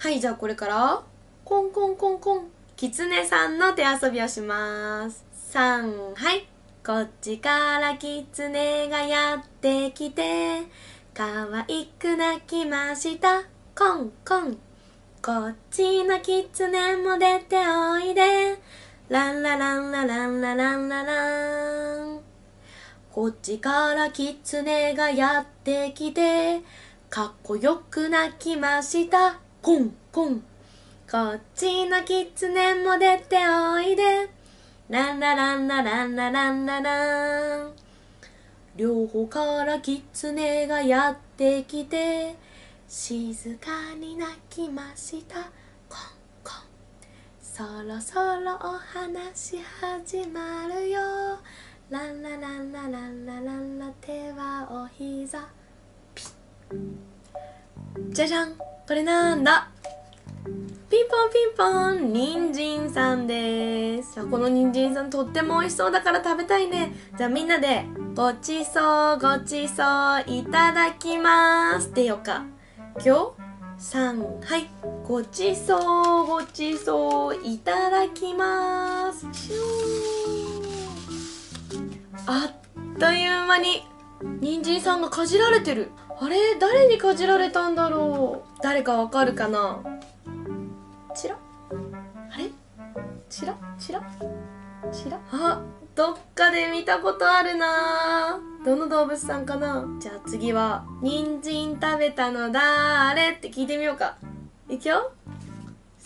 はい、じゃあこれから、コンコンコンコン、キツネさんの手遊びをします。3、はい。こっちからキツネがやってきて、可愛く鳴きました。コンコン。こっちのキツネも出ておいで。ランラランラランラランララン。こっちからキツネがやってきて、かっこよく鳴きました。コンコン。こっちのキツネも出ておいで。ランラランラランラランララン。両方からキツネがやってきて、静かに鳴きました。コンコン。そろそろお話始まるよ。ランラランラランラランラ手はお膝。ピッ。じゃじゃん。これなんだ。ピンポンピンポン。人参さんです。じゃあこの人参さんとっても美味しそうだから食べたいね。じゃあみんなでごちそうごちそういただきます。ってようか。今日3はい。ごちそうごちそういただきます。シューあっという間に人参さんがかじられてる。あれ？誰にかじられたんだろう。誰かわかるかな？チラ？あれ？チラ？チラ？チラ？あどっかで見たことあるな。どの動物さんかな？じゃあ次は人参食べたのだーれって聞いてみようか。いくよ。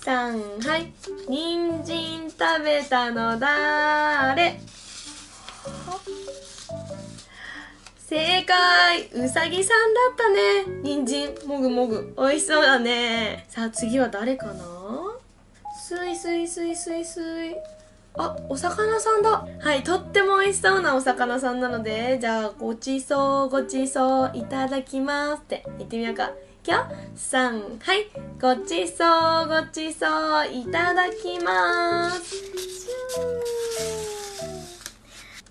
3はい。人参食べたのだーれ正解。うさぎさんだったね。人参。もぐもぐ。美味しそうだね。さあ次は誰かな？すいすいすいすいすいあお魚さんだ。はいとっても美味しそうなお魚さんなのでじゃあごちそうごちそういただきますって。言ってみようか。いくよ3はいごちそうごちそういただきます。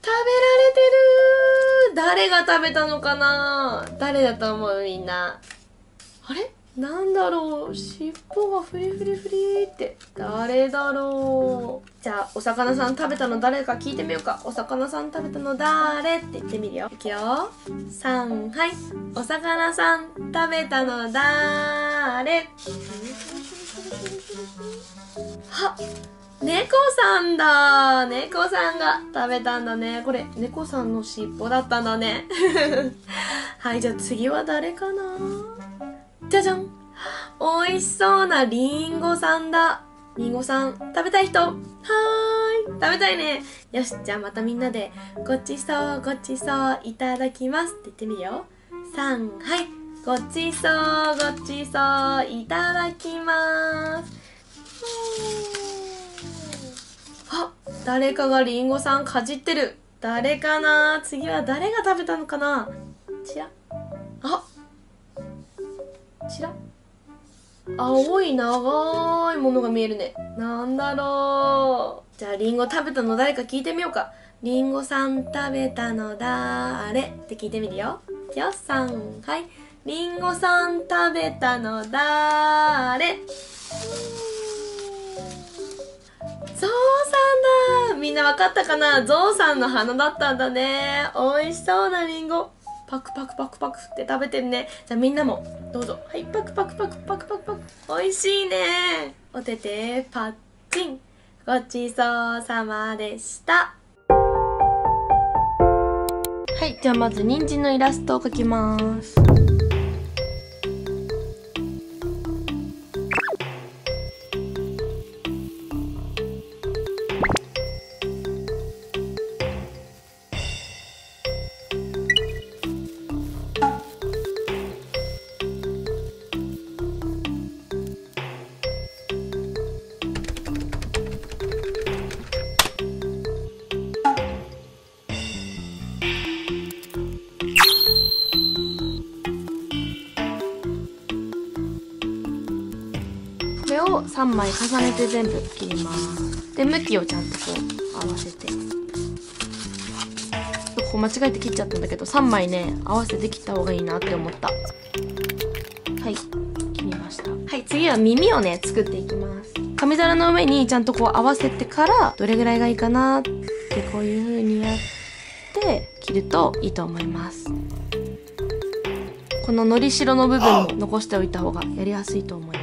食べ誰が食べたのかな？誰だと思うみんな。あれ？なんだろう？尻尾がフリフリフリって。誰だろう？じゃあお魚さん食べたの誰か聞いてみようか。お魚さん食べたの誰って言ってみるよ。いくよ。3はい。お魚さん食べたの誰？は猫さんだ。猫さんが食べたんだね。これ猫さんの尻尾だったんだね。はいじゃあ次は誰かな？じゃじゃん。美味しそうなリンゴさんだ。リンゴさん食べたい人。はーい食べたいね。よしじゃあまたみんなでごちそうごちそういただきます。って言ってみるよ。3はい。ごちそうごちそういただきます。誰かがリンゴさんかじってる。誰かな？次は誰が食べたのかな？ちらあ。ちら青い長いものが見えるね。なんだろう。じゃあリンゴ食べたの誰か聞いてみようか。リンゴさん食べたのだーれって聞いてみるよ。よっさん。はい。リンゴさん食べたのだーれゾウさんだ。みんなわかったかな？ゾウさんの花だったんだね。美味しそうなリンゴ。パクパクパクパクって食べてるね。じゃあみんなもどうぞ。はいパクパクパクパクパクパク。美味しいね。おててパッチン。ごちそうさまでした。はいじゃあまず人参のイラストを描きます。れを3枚重ねて全部切ります。で向きをちゃんとこう合わせて。ここ間違えて切っちゃったんだけど3枚ね合わせて切った方がいいなって思った。はい切りました。はい次は耳をね作っていきます。紙皿の上にちゃんとこう合わせてからどれぐらいがいいかなってこういう風にやって切るといいと思います。こののりしろの部分も残しておいた方がやりやすいと思います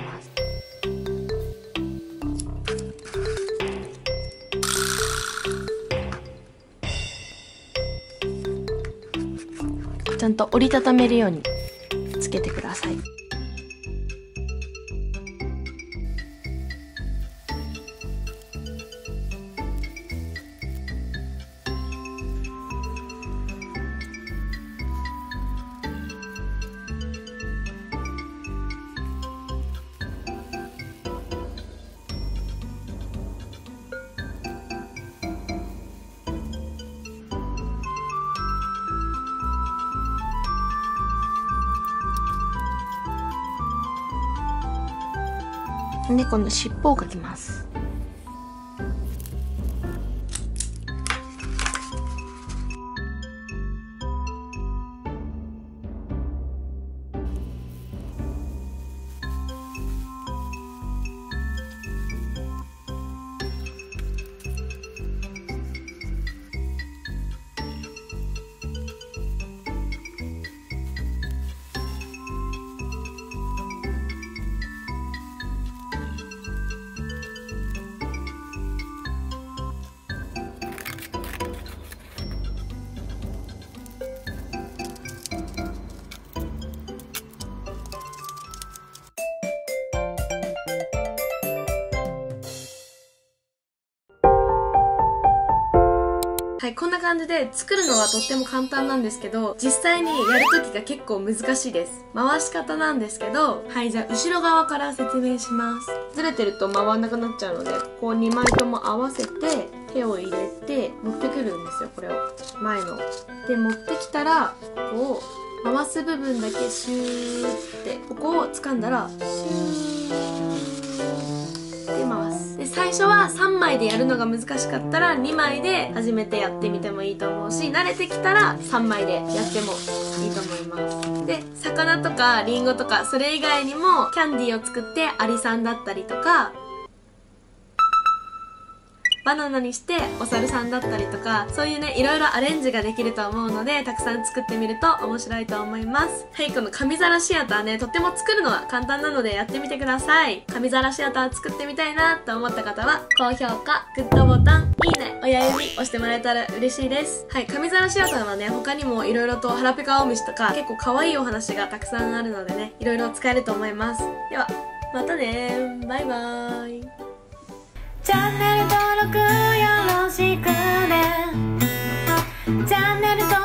ちゃんと折りたためるようにつけてください。でこの尻尾を描きます。はい、こんな感じで作るのはとっても簡単なんですけど、実際にやるときが結構難しいです。回し方なんですけど、はい、じゃあ後ろ側から説明します。ずれてると回んなくなっちゃうので、ここ2枚とも合わせて、手を入れて、持ってくるんですよ、これを。前の。で、持ってきたら、ここを回す部分だけシューって、ここを掴んだら、シューます。で最初は3枚でやるのが難しかったら2枚で初めてやってみてもいいと思うし慣れてきたら3枚でやってもいいと思います。で魚とかリンゴとかそれ以外にもキャンディーを作ってアリさんだったりとかバナナにしてお猿さんだったりとかそういうねいろいろアレンジができると思うのでたくさん作ってみると面白いと思います。はいこの紙皿シアターねとっても作るのは簡単なのでやってみてください。紙皿シアター作ってみたいなと思った方は高評価グッドボタンいいね親指押してもらえたら嬉しいです。はい紙皿シアターはね他にもいろいろと腹ペカオムシとか結構可愛いお話がたくさんあるのでねいろいろ使えると思います。ではまたねバイバーイ録よろしくね。チャンネル登録